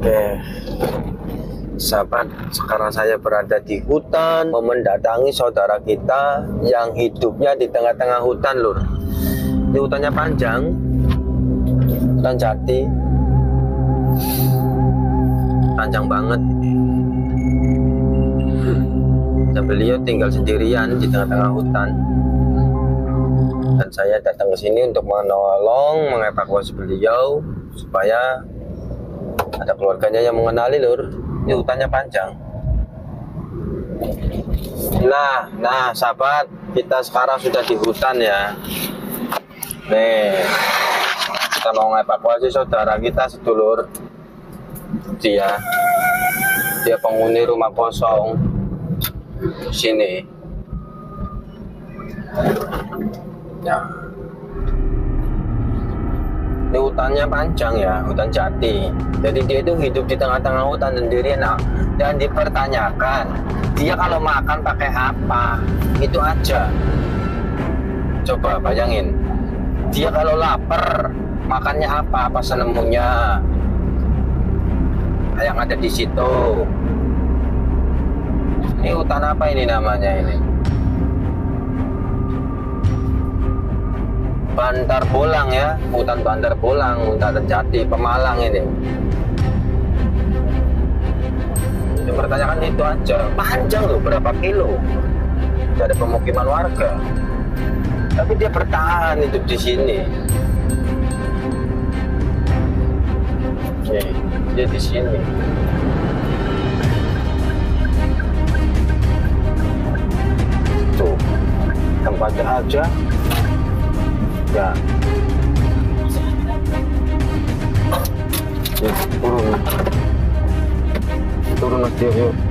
Oke, sahabat, sekarang saya berada di hutan mendatangi saudara kita yang hidupnya di tengah-tengah hutan, lur. Di hutannya panjang, hutan jati, panjang banget. Dan beliau tinggal sendirian di tengah-tengah hutan. Dan saya datang ke sini untuk menolong, mengevakuasi beliau supaya ada keluarganya yang mengenali lur. Ini hutannya panjang. Nah nah sahabat kita sekarang sudah di hutan ya. Nih kita mau evakuasi saudara kita sedulur. Dia dia penghuni rumah kosong. Sini ya ini hutannya panjang ya, hutan jati. Jadi dia itu hidup di tengah-tengah hutan sendirian nah, dan dipertanyakan dia kalau makan pakai apa? Itu aja. Coba bayangin, dia kalau lapar makannya apa? Apa senemunya? Yang ada di situ. Ini hutan apa ini namanya ini? Bandar Bolang ya, hutan Bandar Bolang, hutan Jati, Pemalang ini. Yang pertanyaan itu aja, panjang loh, berapa kilo? Ada pemukiman warga. Tapi dia bertahan hidup di sini. Oke, dia di sini. Tuh, tempatnya aja got. Just put on. Put on a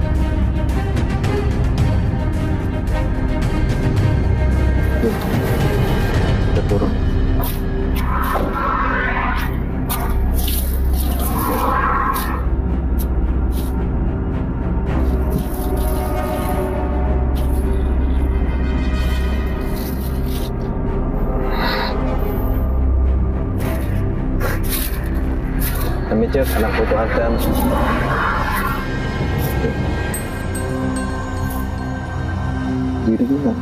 cek anak foto Adam diri juga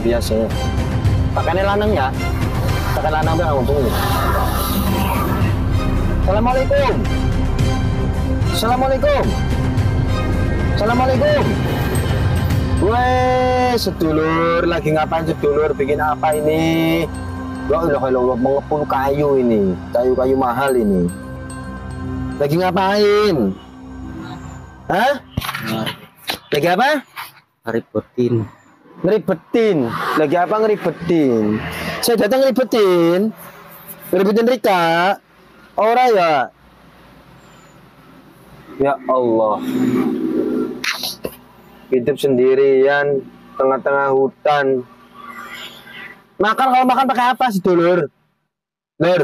biasa. Pakainya lanang ya. Pakai lanang ngomong ini. Assalamualaikum. Assalamualaikum. Assalamualaikum. Weh, sedulur lagi ngapain sedulur? Bikin apa ini? Ya Allah, Allah, Allah, mengepul kayu ini, kayu-kayu mahal ini. Lagi ngapain? Hah? Lagi apa? Ribetin. Ngeribetin. Lagi apa ngeribetin? Saya datang ngeribetin. Ngeribetin Rika. Ora ya? Ya Allah. Hidup sendirian tengah-tengah hutan. Makan kalau makan pakai apa sih dulur? Lur?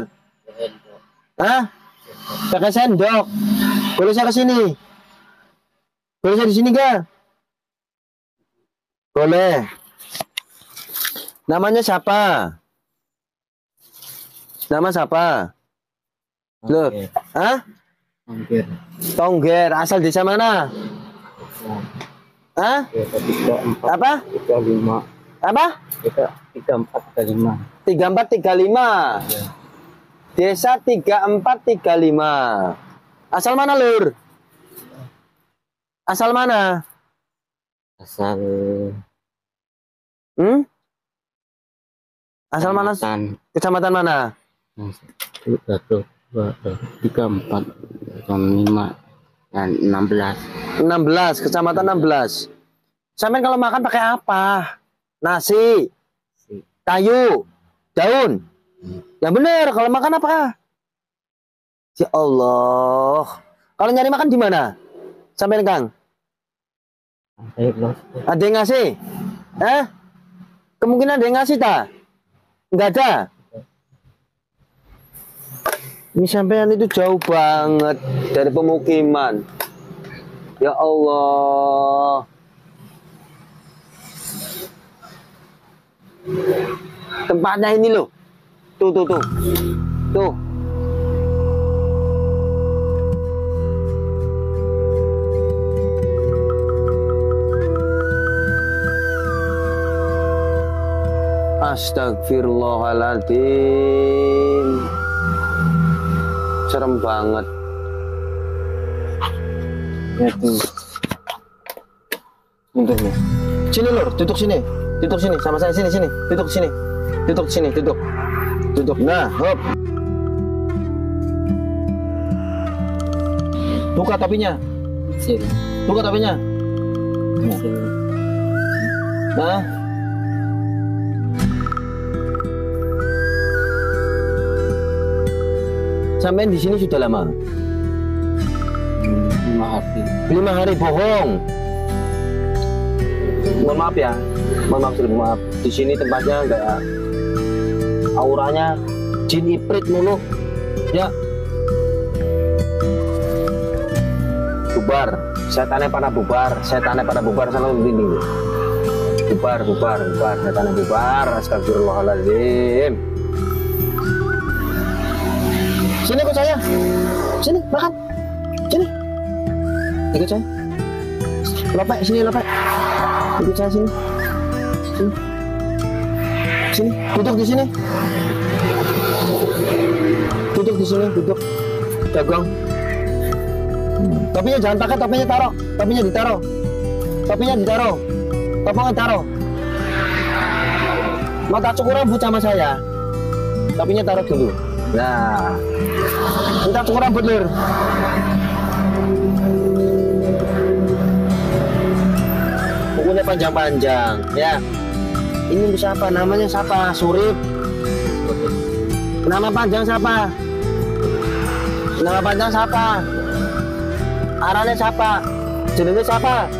Hah? Pakai sendok. Boleh saya ke sini? Boleh saya di sini gak? Boleh. Namanya siapa? Nama siapa? Lur? Hah? Hampir. Tongger. Asal desa mana? Hah? Tiga empat Apa? tiga lima. Apa? Kita tiga empat tiga lima. 3435. Ya. Desa 3435. Asal mana, Lur? Asal mana? Asal Hmm? Asal mana? Kecamatan mana? satu dua tiga empat lima dan enam belas 16, kecamatan 16. Sampai kalau makan pakai apa? Nasi, kayu, daun. Yang benar, kalau makan apa? Ya Allah. Kalau nyari makan di mana? Sampai Kang. Ada yang ngasih? Eh? Kemungkinan ada ngasih tak? Enggak ada. Ini sampean itu jauh banget dari pemukiman. Ya Allah. Tempatnya ini loh. Tuh, tuh, tuh. Tuh. Astagfirullahaladzim Serem banget. Ya tuh Bentar nih Sini lur, duduk sini. Duduk sini, sama saya. Sini, sini. Duduk sini. Duduk sini, duduk. Duduk, nah, hop. Buka topinya. Kecil Buka topinya. Nah Sampai di sini sudah lama? Lima hari. Lima hari bohong. Mohon maaf ya. Mohon maaf sebelum maaf. Di sini tempatnya enggak auranya jin iprit mulu ya. Bubar. Setannya pada bubar. Setannya pada bubar sama begini bubar bubar bubar. Setannya bubar. Astagfirullahaladzim sini makan. Sini. Ikut saya. Lopek sini lopek ikut saya sini. Sini. Sini duduk di sini. Duduk di sini duduk. Jagung topinya jangan pakai topinya taruh. Topinya ditaruh. Topinya ditaruh. Topinya taruh. Mau tak cukur rambut sama saya. Topinya taruh dulu. Nah minta cukur rambut lur kukunya panjang-panjang ya. Ini siapa? Namanya siapa? Surip. Nama panjang siapa? Nama panjang siapa? Arahnya siapa? Jenengnya siapa?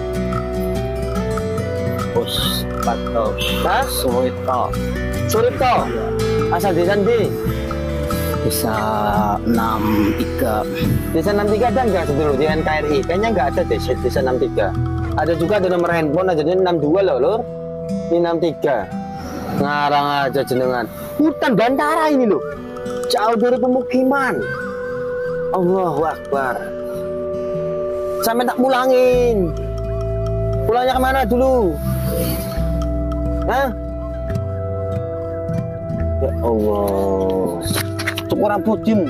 Bos patok Hah? suwito Suripto asal desa ndi bisa enam tiga. Desa 63 ada nggak sebelum di NKRI kayaknya nggak ada desa desa 63 ada juga ada nomor handphone aja 62 loh lur. Ini 63 ngarang aja jenengan. Hutan bandara ini loh. Jauh dari pemukiman. Allahu Akbar. Sampai tak pulangin. Pulangnya ke mana dulu? Hah? Ya Allah rambut Jim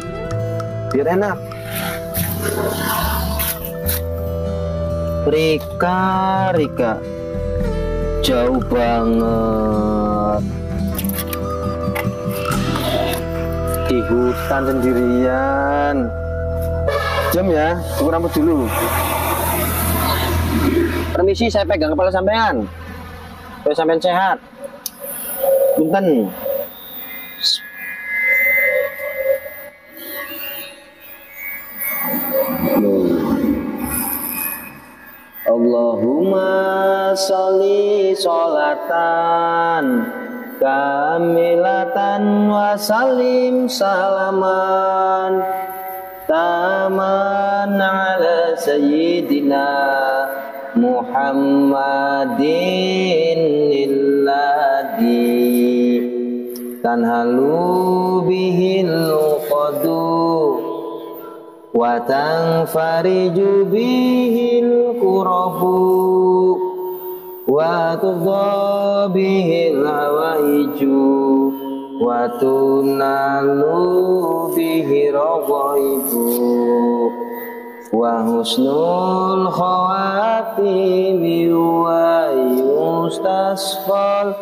biar enak. Rika Rika. Jauh banget. Di hutan sendirian. Jam ya cukur rambut dulu. Permisi saya pegang kepala sampean. Supaya sampean sehat. Punten Allahumma sholli sholatan kamilatan wa salim salaman taman ala sayyidina Muhammadin lilladhi tanhalu bihil uqadu wa tanfariju bihil kurabu wa tudha bihil hawaiju wa tunalu bihi raghaibu wa husnul khawatimi wa yustasqal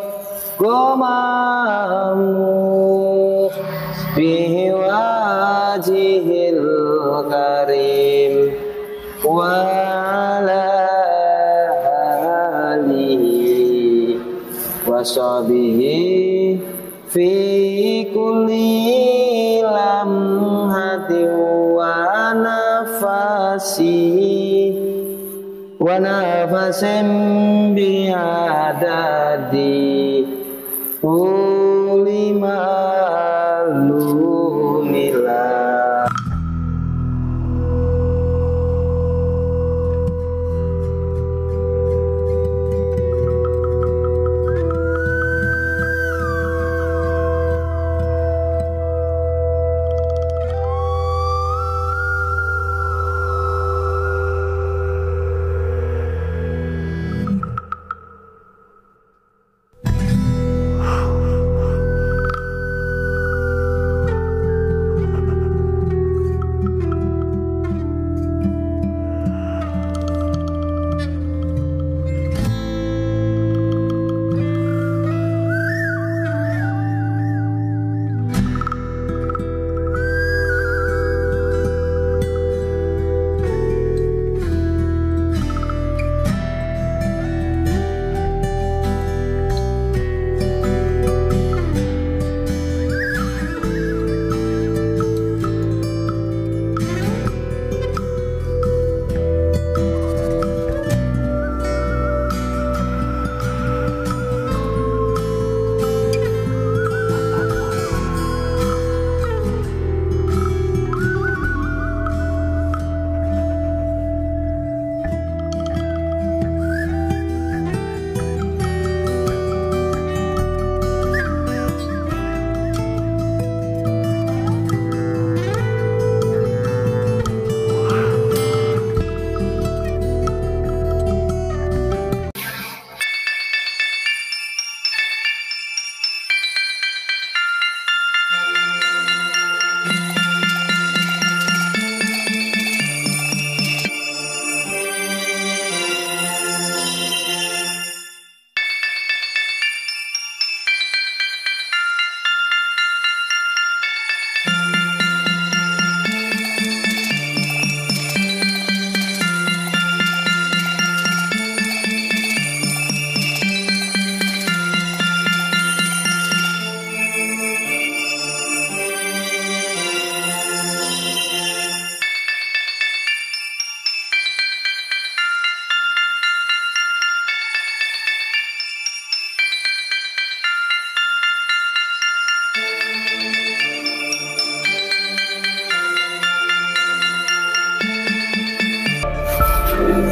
sahbihi fi kulli lamhati wa nafasi wa nafasin bi'adadi kulli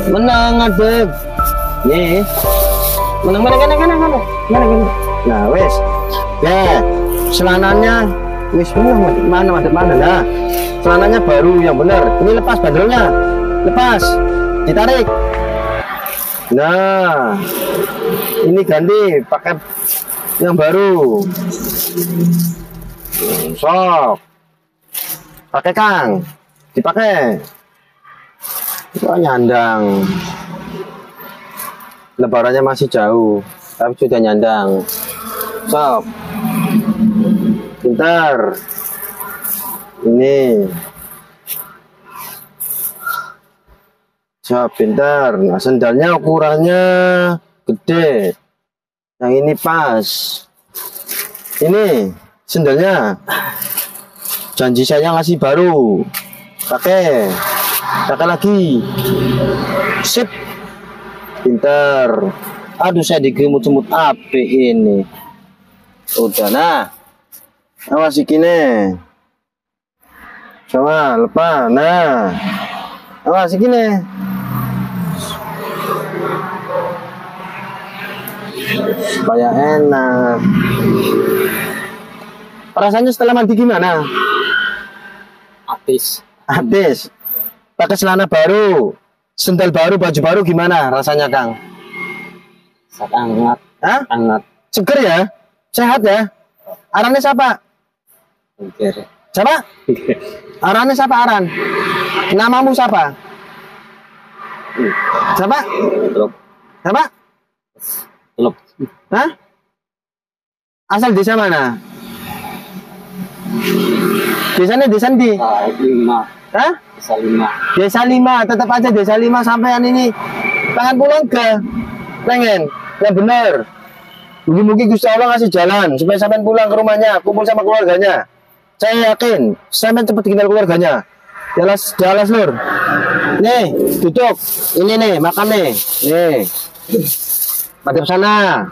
menang adep nih. Menang mana mana mana mana mana mana nah wes. Ya selananya wes menang mana mana mana? Nah selananya baru yang benar. Ini lepas bandelnya lepas. Ditarik. Nah ini ganti pakai yang baru. Sok. Pakai kang. Dipakai Wah nyandang. Lebarannya masih jauh, tapi sudah nyandang. Sob. Pintar. Ini. Sob, pintar. Nah, sendalnya ukurannya gede. Yang ini pas. Ini sendalnya. Janji saya ngasih baru. Pakai. Pakai lagi. Sip. Pintar. Aduh saya digemut-gemut api ini. Udah nah. Awas gini. Coba lepas. Nah. Awas gini. Supaya enak. Perasaannya setelah mandi gimana? Habis. Habis. Pakai celana baru, sendal baru, baju baru gimana rasanya, Kang? Sangat Hah? sangat Seger ya? Sehat ya? Arannya siapa? pikir Siapa? Arannya siapa Aran? Namamu siapa? Siapa? Teluk. Siapa? Teluk. Hah? Asal desa mana? Desanya desa di? Lima. Hah? Bisa lima. Desa 5, tetap aja desa 5 sampean ini. Pengen pulang ke pengen. Yang bener. Mungkin-mungkin Gusti Allah ngasih jalan supaya sampean pulang ke rumahnya kumpul sama keluarganya. Saya yakin sampean cepat dikenal keluarganya. Jelas jelas lur. Nih duduk. Ini nih makan nih. Nih. Madep sana.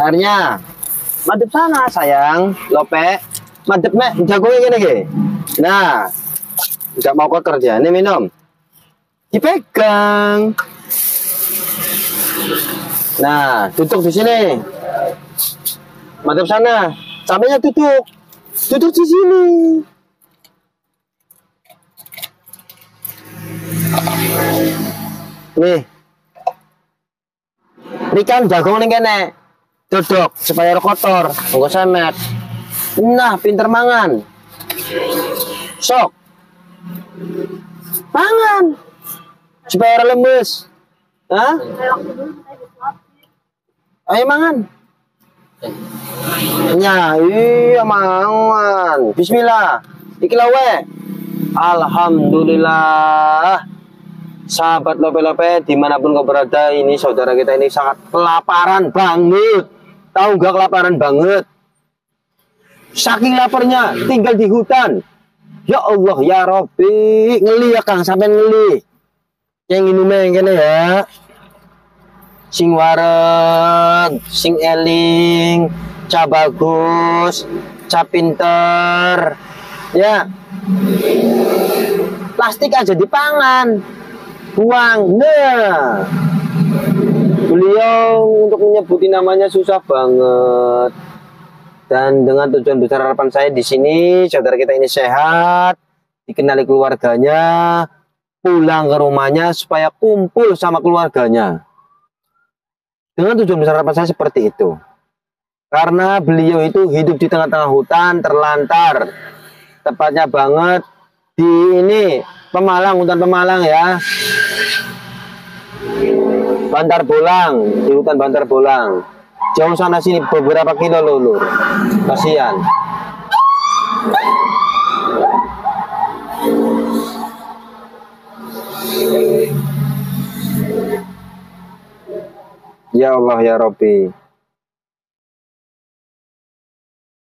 Airnya. Madep sana sayang. Lope madep mek jagonya gini gini. Nah nggak mau kotor dia ini minum. Dipegang. Nah duduk di sini. Madep sana. Sampainya duduk. Duduk di sini. Nih. Rikan jagung nih kene. Duduk supaya kotor. Enggak semet nah pinter mangan. Sok mangan supaya ora lemes Hah? Ayo mangan. Ya, iya mangan. Bismillah. Iki lawe. Alhamdulillah. Sahabat lope-lope di mana pun kau berada ini saudara kita ini sangat kelaparan banget. Tahu gak kelaparan banget? Saking laparnya tinggal di hutan. Ya Allah ya Robbi ngeli ya Kang sampai ngeli. Yang ini yang kene ya sing wareg, sing eling, ca bagus, ca pinter, ya. Plastik aja dipangan, buang. Nah, beliau untuk menyebutin namanya susah banget. Dan dengan tujuan besar harapan saya di sini, saudara kita ini sehat, dikenali keluarganya, pulang ke rumahnya supaya kumpul sama keluarganya. Dengan tujuan besar harapan saya seperti itu. Karena beliau itu hidup di tengah-tengah hutan, terlantar. Tepatnya banget di ini, Pemalang, hutan Pemalang ya. Bantar Bolang, di hutan Bantar Bolang. Jauh sana sini beberapa kilo lulur. Kasihan. Ya Allah ya Robbi.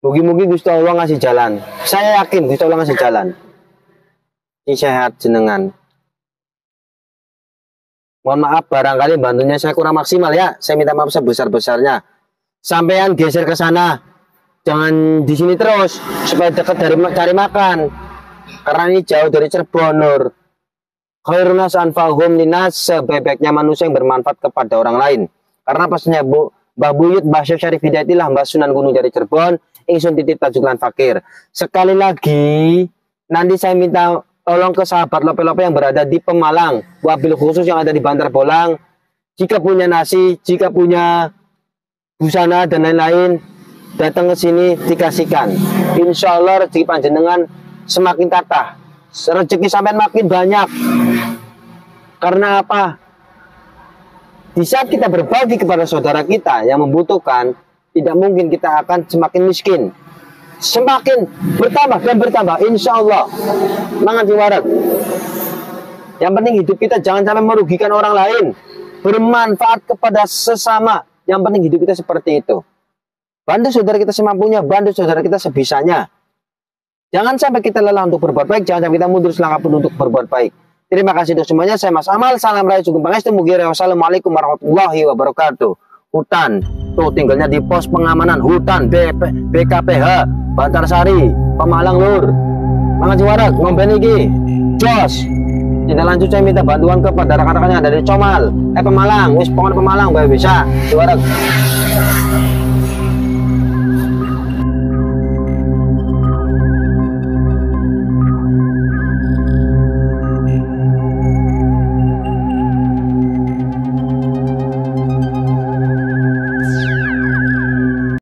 Mugi-mugi Gusti Allah ngasih jalan. Saya yakin Gusti Allah ngasih jalan. Ini sehat jenengan. Mohon maaf barangkali bantunya saya kurang maksimal ya. Saya minta maaf sebesar-besarnya. Sampean geser ke sana. Jangan di sini terus supaya dekat dari cari makan. Karena ini jauh dari Cirebon, Nur. Khairunas anfahum linas sebebeknya manusia yang bermanfaat kepada orang lain. Karena pasnya Bu Mbah Buyut Mbah Syekh Syarif Hidayatilah Mbah Sunan Gunung Jari Cirebon ingsun titip tajukan fakir. Sekali lagi nanti saya minta tolong ke sahabat lope-lope yang berada di Pemalang, wabil khusus yang ada di Bantar Bolang. Jika punya nasi, jika punya busana dan lain-lain, datang ke sini dikasihkan. Insya Allah rezeki panjenengan semakin kata, rezeki sampai makin banyak. Karena apa? Di saat kita berbagi kepada saudara kita yang membutuhkan, tidak mungkin kita akan semakin miskin. Semakin bertambah dan bertambah, insya Allah. Mangan warak. Yang penting hidup kita jangan sampai merugikan orang lain. Bermanfaat kepada sesama. Yang penting hidup kita seperti itu. Bantu saudara kita semampunya, bantu saudara kita sebisanya. Jangan sampai kita lelah untuk berbuat baik, jangan sampai kita mundur selangkah pun untuk berbuat baik. Terima kasih untuk semuanya. Saya Mas Amal. Salam Raya Sugeng Pangestu Mugire. Wassalamualaikum warahmatullahi wabarakatuh. Hutan. Tuh tinggalnya di pos pengamanan hutan BP, BKPH Bantarsari Pemalang Lur. Mangan Ciwarak ngomben iki. Tidak lanjut saya minta bantuan kepada rekan-rekannya dari Comal, eh Pemalang, wis pokoknya Pemalang, bisa. Ciwarak.